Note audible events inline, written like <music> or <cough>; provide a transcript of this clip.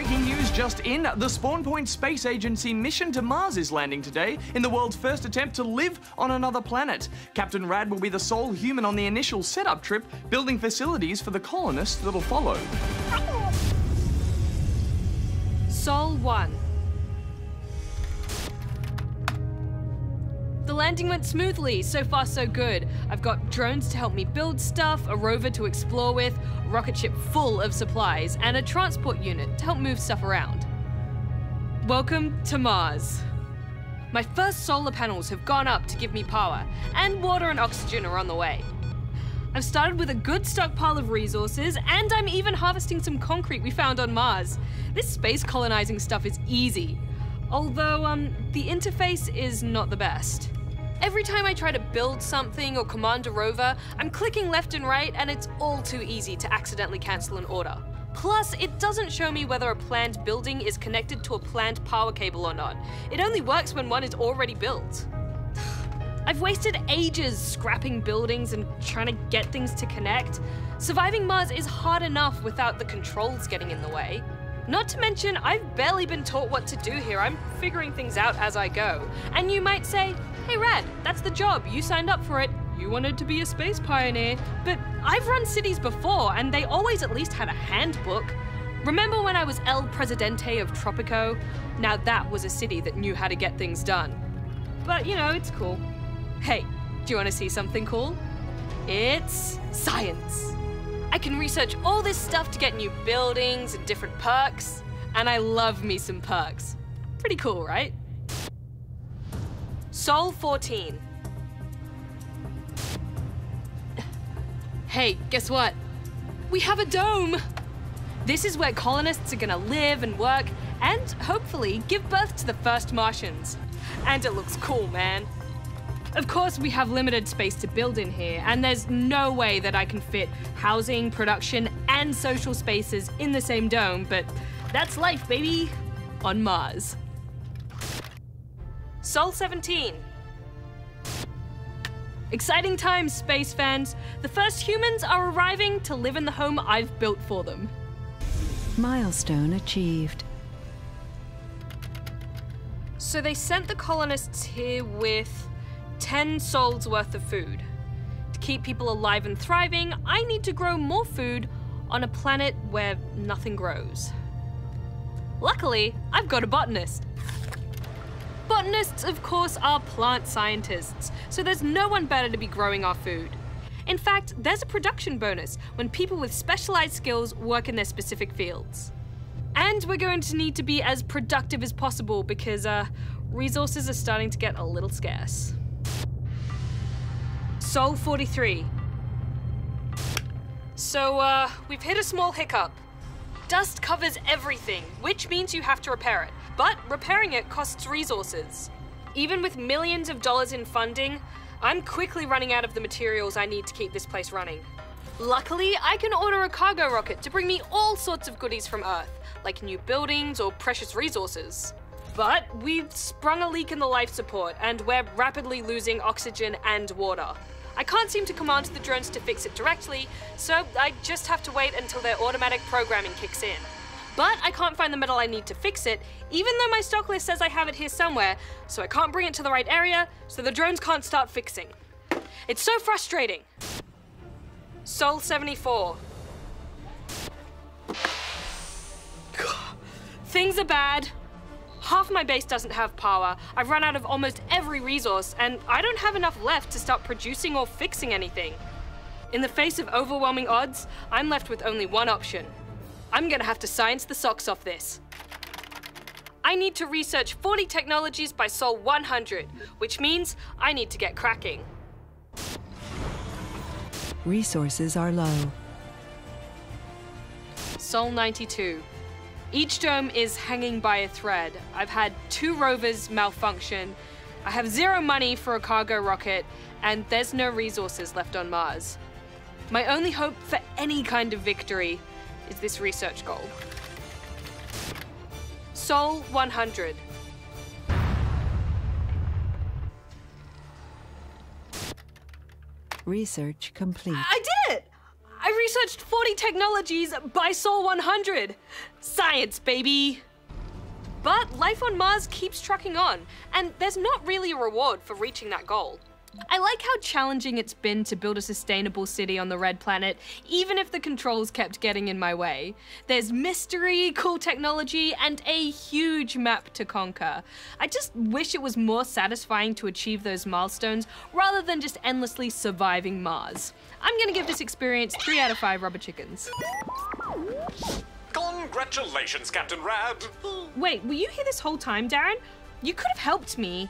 breaking news just in. The Spawn Point Space Agency mission to Mars is landing today in the world's first attempt to live on another planet. Captain Rad will be the sole human on the initial setup trip, building facilities for the colonists that'll follow. Sol 1. The landing went smoothly, so far so good. I've got drones to help me build stuff, a rover to explore with, a rocket ship full of supplies, and a transport unit to help move stuff around. Welcome to Mars. My first solar panels have gone up to give me power, and water and oxygen are on the way. I've started with a good stockpile of resources, and I'm even harvesting some concrete we found on Mars. This space colonizing stuff is easy, although um, the interface is not the best. Every time I try to build something or command a rover, I'm clicking left and right, and it's all too easy to accidentally cancel an order. Plus, it doesn't show me whether a planned building is connected to a planned power cable or not. It only works when one is already built. <sighs> I've wasted ages scrapping buildings and trying to get things to connect. Surviving Mars is hard enough without the controls getting in the way. Not to mention, I've barely been taught what to do here. I'm figuring things out as I go. And you might say, hey, Rad, that's the job. You signed up for it. You wanted to be a space pioneer. But I've run cities before, and they always at least had a handbook. Remember when I was El Presidente of Tropico? Now that was a city that knew how to get things done. But you know, it's cool. Hey, do you want to see something cool? It's science. I can research all this stuff to get new buildings and different perks, and I love me some perks. Pretty cool, right? Sol 14. Hey, guess what? We have a dome! This is where colonists are gonna live and work, and hopefully give birth to the first Martians. And it looks cool, man. Of course, we have limited space to build in here, and there's no way that I can fit housing, production, and social spaces in the same dome, but that's life, baby! On Mars. Sol 17. Exciting times, space fans. The first humans are arriving to live in the home I've built for them. Milestone achieved. So they sent the colonists here with 10 souls worth of food. To keep people alive and thriving, I need to grow more food on a planet where nothing grows. Luckily, I've got a botanist. Botanists, of course, are plant scientists, so there's no one better to be growing our food. In fact, there's a production bonus when people with specialized skills work in their specific fields. And we're going to need to be as productive as possible because uh, resources are starting to get a little scarce. Sol 43. So, uh, we've hit a small hiccup. Dust covers everything, which means you have to repair it. But repairing it costs resources. Even with millions of dollars in funding, I'm quickly running out of the materials I need to keep this place running. Luckily, I can order a cargo rocket to bring me all sorts of goodies from Earth, like new buildings or precious resources. But we've sprung a leak in the life support, and we're rapidly losing oxygen and water. I can't seem to command the drones to fix it directly, so I just have to wait until their automatic programming kicks in. But I can't find the metal I need to fix it, even though my stock list says I have it here somewhere, so I can't bring it to the right area, so the drones can't start fixing. It's so frustrating. Sol 74. Things are bad. Half my base doesn't have power. I've run out of almost every resource, and I don't have enough left to start producing or fixing anything. In the face of overwhelming odds, I'm left with only one option. I'm gonna have to science the socks off this. I need to research 40 technologies by Sol 100, which means I need to get cracking. Resources are low. Sol 92. Each dome is hanging by a thread. I've had two rovers malfunction. I have zero money for a cargo rocket, and there's no resources left on Mars. My only hope for any kind of victory is this research goal. Sol 100. Research complete. I did it! I researched 40 technologies by Sol 100. Science, baby. But life on Mars keeps trucking on, and there's not really a reward for reaching that goal. I like how challenging it's been to build a sustainable city on the Red Planet, even if the controls kept getting in my way. There's mystery, cool technology, and a huge map to conquer. I just wish it was more satisfying to achieve those milestones rather than just endlessly surviving Mars. I'm gonna give this experience 3 out of 5 rubber chickens. Congratulations, Captain Rad. Wait, were you here this whole time, Darren? You could have helped me.